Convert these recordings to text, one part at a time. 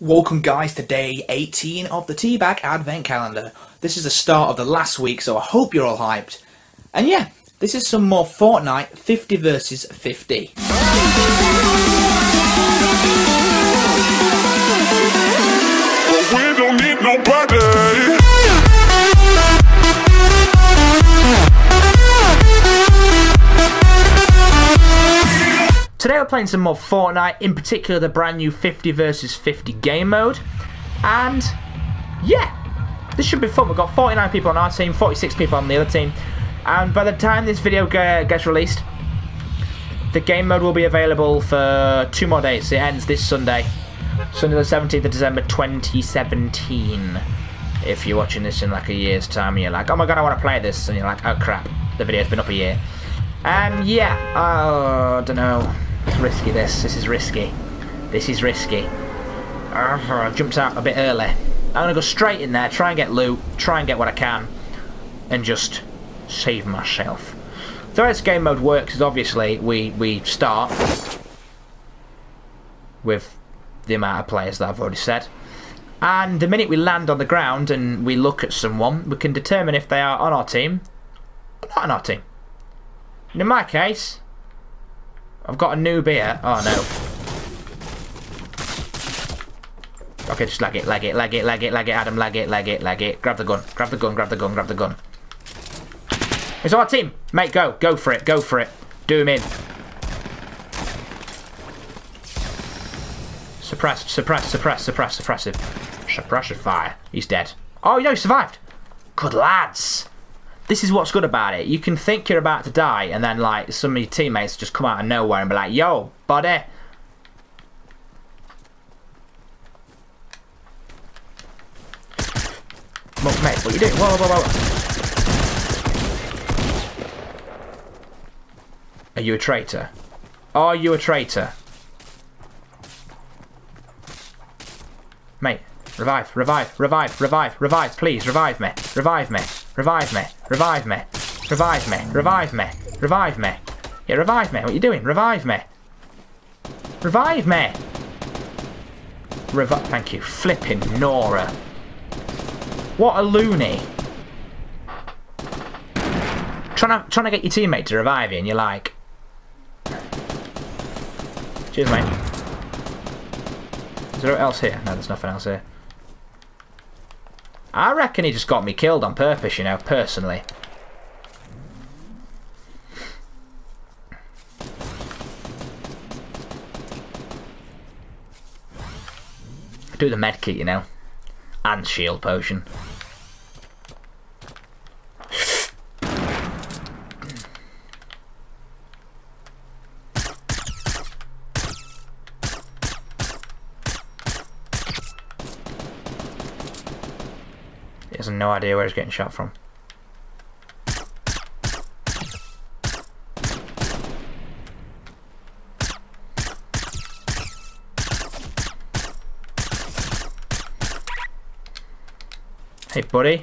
Welcome guys to day 18 of the Teabag Advent Calendar. This is the start of the last week, so I hope you're all hyped. And yeah, this is some more Fortnite 50 versus 50. Today we're playing some more Fortnite, in particular the brand new 50 versus 50 game mode. And yeah, this should be fun. We've got 49 people on our team, 46 people on the other team. And by the time this video gets released, the game mode will be available for two more days. It ends this Sunday, Sunday the 17th of December 2017. If you're watching this in like a year's time and you're like, oh my god, I want to play this, and you're like, oh crap, the video's been up a year. Um, yeah, I don't know. It's risky, this. This is risky. This is risky. I jumped out a bit early. I'm gonna go straight in there, try and get loot, try and get what I can, and just save myself. The way this game mode works is obviously we, we start with the amount of players that I've already said. And the minute we land on the ground and we look at someone, we can determine if they are on our team or not on our team. And in my case, I've got a new beer. Oh no. Okay, just lag it, lag it, lag it, lag it, lag it, Adam, lag it, lag it, lag it. Grab the gun, grab the gun, grab the gun, grab the gun. It's our team. Mate, go, go for it, go for it. Do him in. Suppressed, suppressed, suppressed, suppressed, suppressive. Suppressive fire. He's dead. Oh, no, he survived. Good lads. This is what's good about it. You can think you're about to die, and then, like, some of your teammates just come out of nowhere and be like, yo, buddy. Mate, what are you doing? Whoa, whoa, whoa. Are you a traitor? Are you a traitor? Mate, revive, revive, revive, revive, revive, please, revive me, revive me, revive me, revive me, revive me, revive me, revive me. Yeah, revive me. What are you doing? Revive me. Revive me. Revive. Thank you. Flipping Nora. What a loony. Trying to, trying to get your teammate to revive you and you're like... Cheers, mate. Is there else here? No, there's nothing else here. I reckon he just got me killed on purpose, you know, personally. Do the medkit, you know. And shield potion. Idea where he's getting shot from. Hey, buddy.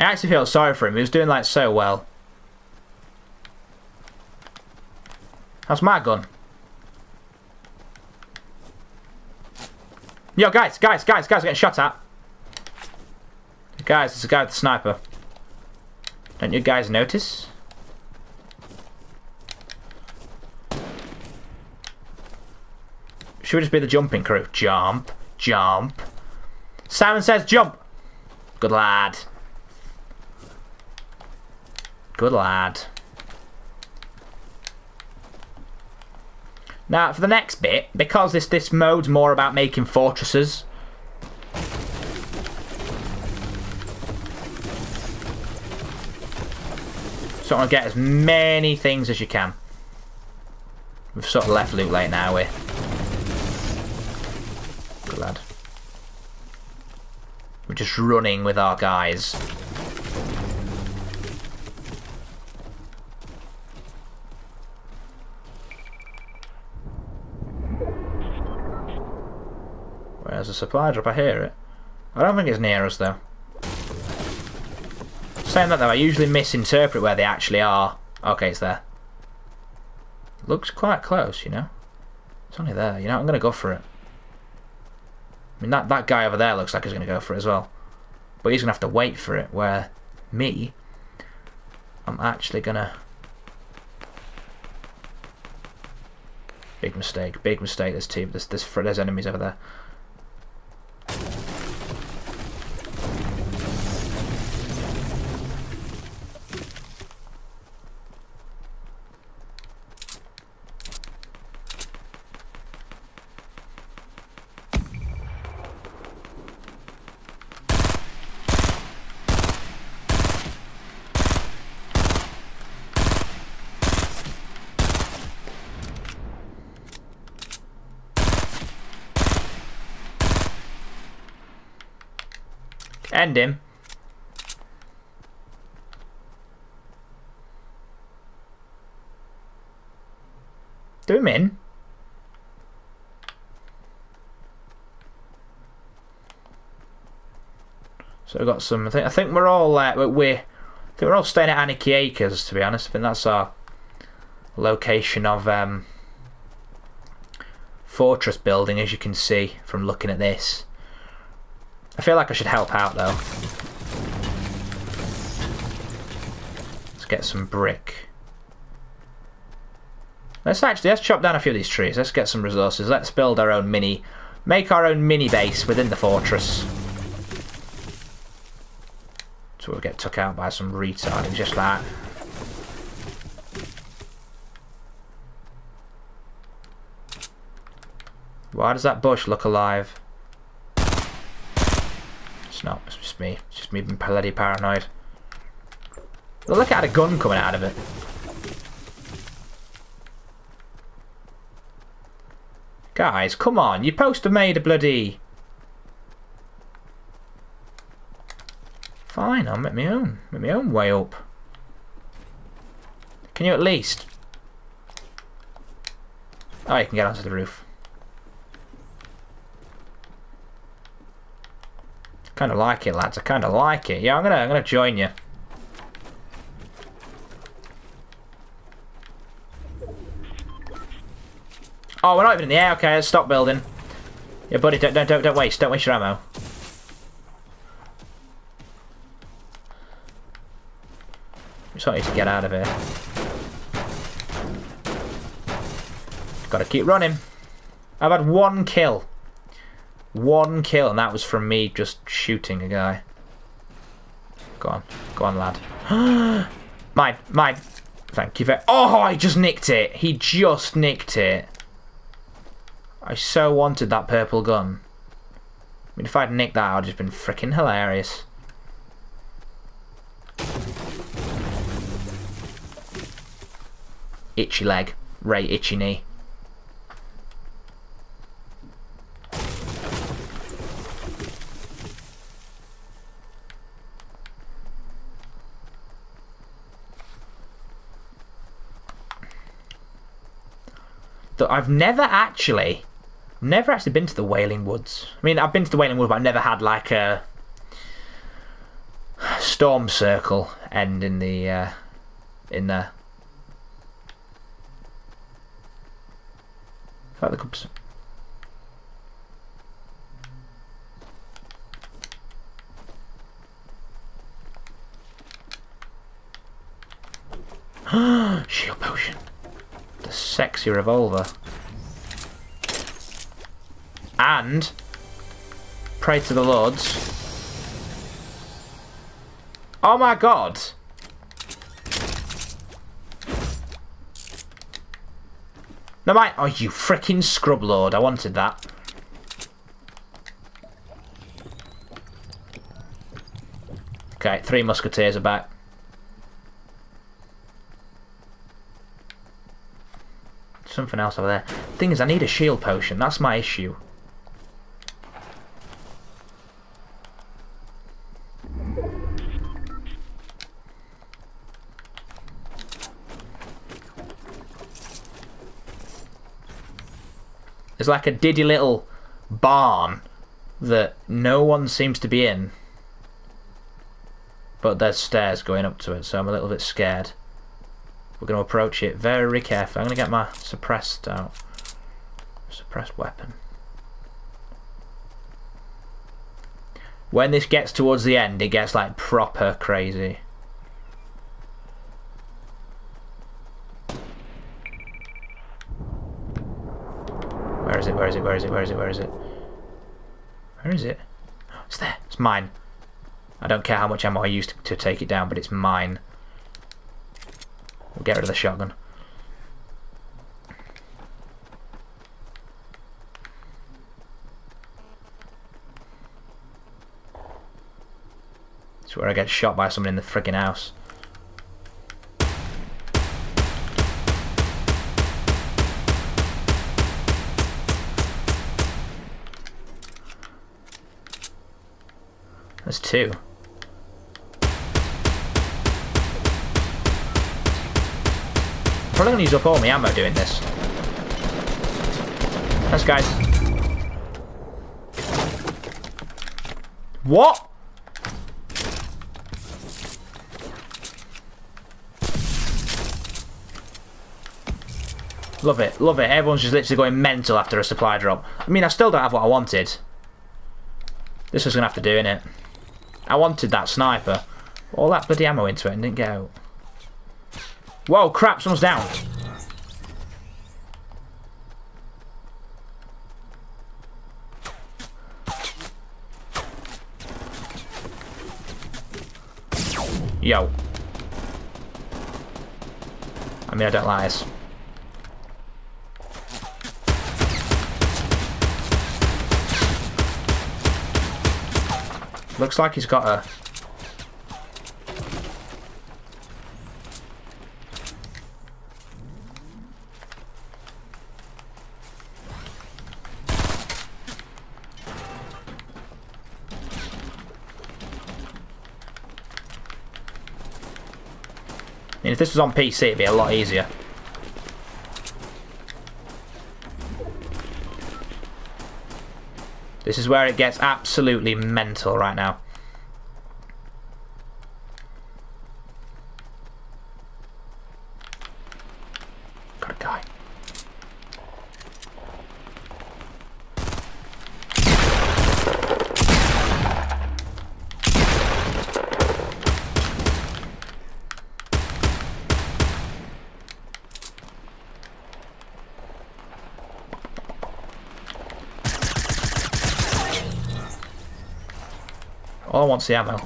I actually felt sorry for him. He was doing like so well. That's my gun. Yo, guys, guys, guys, guys, getting shot at. Guys, there's a guy with a sniper. Don't you guys notice? Should we just be the jumping crew? Jump, jump. Simon says jump. Good lad. Good lad. Now, for the next bit, because this, this mode's more about making fortresses, So I want get as many things as you can. We've sort of left loot late now, we Good lad. We're just running with our guys. The supply drop? I hear it. I don't think it's near us though. Saying that though, I usually misinterpret where they actually are. Okay, it's there. Looks quite close, you know. It's only there. You know, I'm going to go for it. I mean, that, that guy over there looks like he's going to go for it as well. But he's going to have to wait for it, where me, I'm actually going to... Big mistake, big mistake. There's two, there's, there's, there's enemies over there. End him. Do him in. So we've got some. I think, I think we're all uh, we're. I think we're all staying at Anarchy Acres. To be honest, I think that's our location of um, fortress building, as you can see from looking at this. I feel like I should help out though. Let's get some brick. Let's actually let's chop down a few of these trees. Let's get some resources. Let's build our own mini, make our own mini base within the fortress. So we'll get took out by some retarding just that. Why does that bush look alive? It's not. It's just me. It's just me being bloody paranoid. Look, look at a gun coming out of it. Guys, come on. You're supposed to made a bloody... Fine, I'll make my own. Make my own way up. Can you at least... Oh, you can get onto the roof. Kind of like it, lads. I kind of like it. Yeah, I'm gonna, I'm gonna join you. Oh, we're not even in the air. Okay, let's stop building. Yeah, buddy, don't, don't, don't, don't waste. Don't waste your ammo. Just want you to get out of here. Gotta keep running. I've had one kill. One kill, and that was from me just shooting a guy. Go on. Go on, lad. mine. Mine. Thank you very... Oh, I just nicked it. He just nicked it. I so wanted that purple gun. I mean, if I'd nicked that, I'd just been freaking hilarious. Itchy leg. Right itchy knee. That I've never actually, never actually been to the Wailing Woods. I mean, I've been to the Wailing Woods, but I've never had like a storm circle end in the uh, in there. The cups. Shield potion sexy revolver. And pray to the lords. Oh my god! No, my oh you freaking scrub lord! I wanted that. Okay, three musketeers are back. Something else over there. Thing is, I need a shield potion. That's my issue. There's like a diddy little barn that no one seems to be in. But there's stairs going up to it, so I'm a little bit scared. We're going to approach it very carefully. I'm going to get my suppressed out. Suppressed weapon. When this gets towards the end, it gets like proper crazy. Where is it? Where is it? Where is it? Where is it? Where is it? Where is it? It's there. It's mine. I don't care how much ammo I use to, to take it down, but it's mine. We'll get rid of the shotgun. It's where I get shot by someone in the friggin' house. There's two. Probably gonna use up all my ammo doing this. Thanks, guys. What? Love it, love it. Everyone's just literally going mental after a supply drop. I mean, I still don't have what I wanted. This was going to have to do, innit? I wanted that sniper. All that bloody ammo into it and didn't get out. Whoa, crap, someone's down. Yo. I mean, I don't like this. Looks like he's got a... this was on PC, it'd be a lot easier. This is where it gets absolutely mental right now. Got a guy. All I want's the ammo.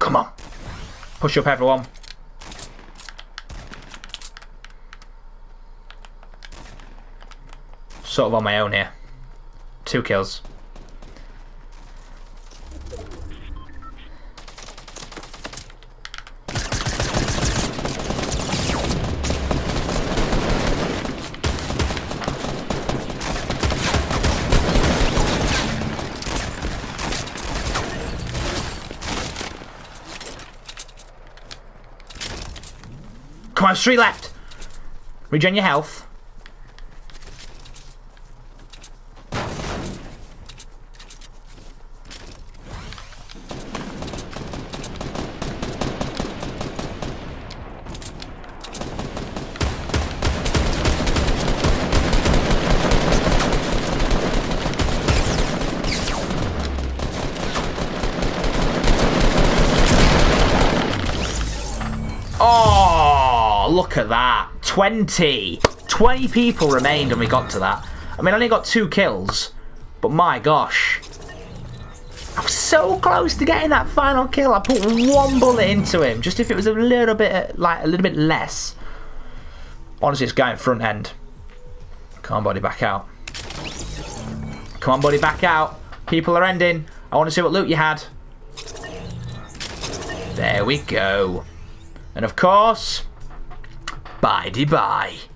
Come on. Push up everyone. Sort of on my own here. Two kills. On, straight left. Regen your health. Oh, look at that. 20. 20 people remained when we got to that. I mean, I only got two kills, but my gosh. I was so close to getting that final kill. I put one bullet into him, just if it was a little bit, like, a little bit less. Honestly, it's going front end. Come on, buddy, back out. Come on, buddy, back out. People are ending. I want to see what loot you had. There we go. And of course, bye de bye.